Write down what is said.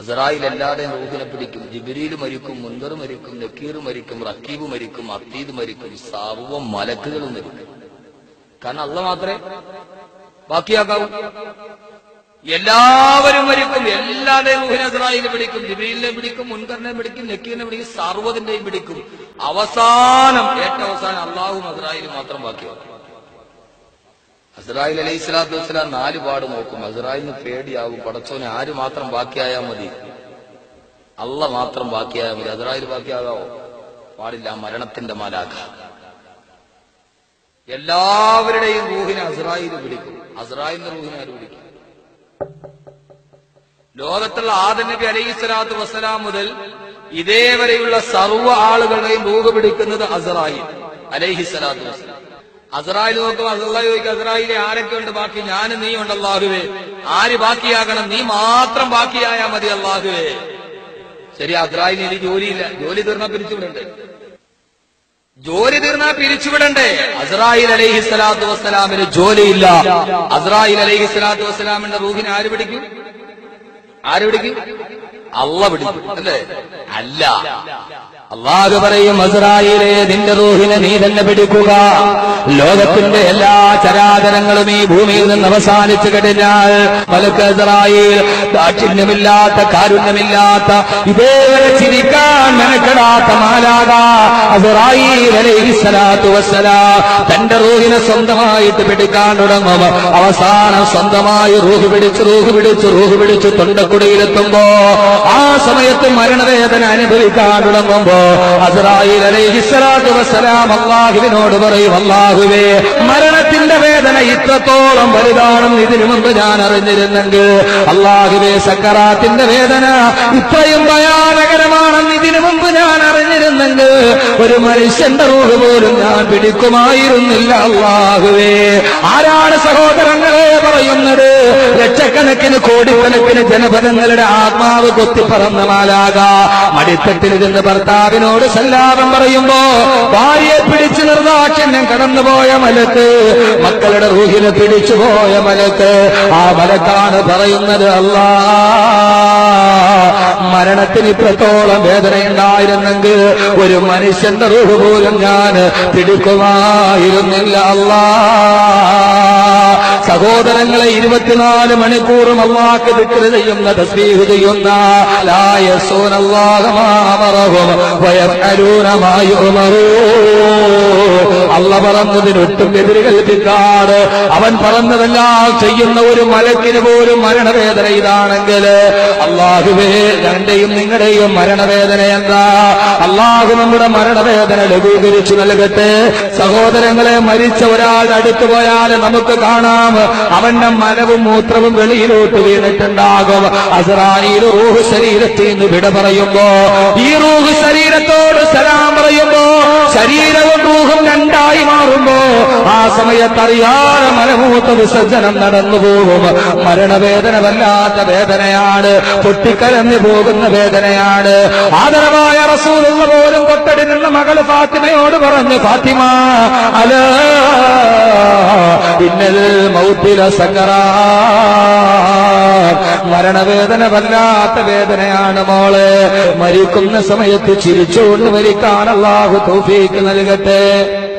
അസറായിൽ അല്ലാതെ റൂഹിനെ പിടിക്കും. ജിബിരിയിൽ മരിക്കും മുൻദർ മരിക്കും നക്കീർ മരിക്കും റക്കീബ് മരിക്കും അത്തീദ് മരിക്കും സർവ മലക്കുകളും മരിക്കും കാരണം അല്ല മാത്രമേ ബാക്കിയാക്കാവൂ. എല്ലാവരും മരിക്കും. എല്ലാതെ നൂഹിനെ അസറായിൽ പിടിക്കും. ജിബിരിലിനെ പിടിക്കും മുൻകറിനെ പിടിക്കും നക്കീറിനെ പിടിക്കും സർവതിന്റെയും പിടിക്കും. അവസാനം ഏറ്റവും അവസാനം അള്ളാഹു അസറായിൽ മാത്രം ബാക്കിയാവും. അസറായിൽ അലൈഹി സ്വലാത്തു വസ്സലാം നാല് പാട് നോക്കും. അസറായിലിന് പേടിയാവും. പടച്ചോനെ ആര് മാത്രം ബാക്കിയായാൽ മതി? അള്ള മാത്രം ബാക്കിയായാൽ മതി. അസറായിൽ ബാക്കിയാകാവോ? പാടില്ല മരണത്തിന്റെ മാലാഖ. എല്ലാവരുടെയും റൂഹിനെ അസറായിൽ പിടിക്കും. അസറായിലിന്റെ റൂഹിനെ ആര് വിളിക്കും ലോകത്തുള്ള ആദം നബി അലൈഹി സ്വലാത്തു വസ്സലാം മുതൽ ഇതേവരെയുള്ള സർവ ആളുകളുടെയും റൂഹ് പിടിക്കുന്നത് അസറായി അലൈഹി സ്വലാത്തു വസ്സലാം. അസറായിൽ നോക്കുമ്പോ അസറായി ചോദിക്കും അസറായിലെ ആരൊക്കെ ഉണ്ട് ബാക്കി ഞാനും നീ ഉണ്ട് അള്ളാഹുവേ. ആര് ബാക്കിയാകണം? നീ മാത്രം ബാക്കിയായാ മതി അള്ളാഹുവേ. ശരി അസറായിന് ഇനി ജോലിയില്ല. ജോലി തീർന്നാ പിരിച്ചുവിടണ്ടേ. ജോലി തീർന്നാ പിരിച്ചുവിടണ്ടേ. അസറായിൽ അലൈഹി സ്വലാത്തു വസ്സലാമിന് ജോലിയില്ല. അസറായിൽ അലൈഹി സ്വലാത്തു വസ്സലാമിന്റെ റൂഹിനെ ആര് പിടിക്കും? ആര് പിടിക്കും? അള്ള പിടിക്കും. അല്ലേ? അല്ല. അള്ളാഹു പറയും മസുറായിലെ നിന്റെ റൂഹിനെ നീ തന്നെ പിടിക്കുക. ലോകത്തിന്റെ എല്ലാ ചരാചരങ്ങളും ഈ ഭൂമിയിൽ നിന്ന് അവസാനിച്ചു കഴിഞ്ഞാൽ മലക്ക് അസ്രായിൽ ദാക്ഷിണ്യമില്ലാത്ത കാരുണ്യമില്ലാത്ത ഇതേവരെ ചിരിക്കാൻ മെനക്കെടാത്ത മാലാക അസുറായി വസ്സലാം തന്റെ റൂഹിനെ സ്വന്തമായിട്ട് പിടിക്കാൻ തുടങ്ങും. അവസാനം സ്വന്തമായി റൂഹ് പിടിച്ച് റൂഹ് പിടിച്ച് റൂഹ് പിടിച്ച് തൊണ്ടക്കുടിയിലെത്തുമ്പോ ആ സമയത്ത് മരണവേദന അനുഭവിക്കാൻ തുടങ്ങുമ്പോ വസ്സലാം അള്ളാഹുവിനോട് പറയും അള്ളാഹുവേ മരണത്തിന്റെ വേദന ഇത്രത്തോളം വലുതാണെന്ന് ഇതിനു മുമ്പ് ഞാൻ അറിഞ്ഞിരുന്നെങ്കിൽ അള്ളാഹുവേ സക്കറാത്തിന്റെ വേദന ഇത്രയും ഭയാനകരമാണെന്ന് ഇതിനു മുമ്പ് ഞാൻ അറിഞ്ഞിരുന്നെങ്കിൽ ഒരു മനുഷ്യന്റെ റൂഹ് പോലും ഞാൻ പിടിക്കുമായിരുന്നില്ല അള്ളാഹുവേ. ആരാണ് സഹോദരങ്ങളെ പറയുന്നത്? ലക്ഷക്കണക്കിന് കോടിക്കണക്കിന് ജനപദങ്ങളുടെ ആത്മാവ് കൊത്തിപ്പറന്ന മാലാക മടിത്തത്തിൽ നിന്ന് ഭർത്താവിനോട് സല്ലാപം പറയുമ്പോ ഭാര്യയെ പിടിച്ചു നിർദാക്ഷണ്യം കടന്നുപോയ മലക്ക് മക്കളുടെ റൂഹിനെ പിടിച്ചുപോയ മലക്ക്. ആ മലക്കാണ് പറയുന്നത് അല്ലാ മരണത്തിന് ഇത്രത്തോളം വേദനയുണ്ടായിരുന്നെങ്കിൽ ഒരു മനുഷ്യന്റെ റൂഹ് പോലും ഞാൻ പിടിക്കുമായിരുന്നില്ല അല്ലാ. സഹോദരങ്ങളെ ഇരുപത്തിനാല് മണിക്കൂറും അള്ളാഹ് ദിക്ർ ചെയ്യുന്ന തസ്ബീഹ് ചെയ്യുന്ന അല്ല പറഞ്ഞതിനൊട്ടും എതിര് കൽപ്പിക്കാട്. അവൻ പറഞ്ഞതെല്ലാം ചെയ്യുന്ന ഒരു മലക്കിന് പോലും മരണവേദന ഇതാണെങ്കിൽ അള്ളാഹുവേ എന്റെയും നിങ്ങളുടെയും മരണവേദന എന്താ? അള്ളാഹു നമ്മുടെ മരണവേദന ലഘൂകരിച്ചു നൽകട്ടെ. സഹോദരങ്ങളെ മരിച്ച ഒരാൾ അടുത്ത് പോയാൽ നമുക്ക് കാണാം. അവന്റെ മലവും മൂത്രവും വെളിയിലോട്ട് വീണിട്ടുണ്ടാകും. അസറായിൽ റൂഹ് ശരീരത്തിൽ നിന്ന് വിട പറയുമ്പോ ഈ റൂഹ് ശരീരത്തോട് സലാം പറയുമ്പോ ശരീരവും റൂഹും രണ്ടായി മാറുമ്പോ ആ സമയത്തറിയാതെ മലമൂത്ത വിസർജനം നടന്നു പോകും. മരണവേദന വല്ലാത്ത വേദനയാണ് പൊട്ടിക്കലഞ്ഞു പോകുന്ന വേദനയാണ്. ആദരവായ റസൂലുള്ള പോലും കൊട്ടടി നിന്ന മകൾ ഫാത്തിമയോട് പറഞ്ഞു ഫാത്തിമ അല ഇന്നൽ മൗത്തില സക്കറാ. മരണവേദന വല്ലാത്ത വേദനയാണ് മോൾ. മരിക്കുന്ന സമയത്ത് ചിരിച്ചുകൊണ്ട് മരിക്കാൻ അള്ളാഹു നൽകട്ടെ.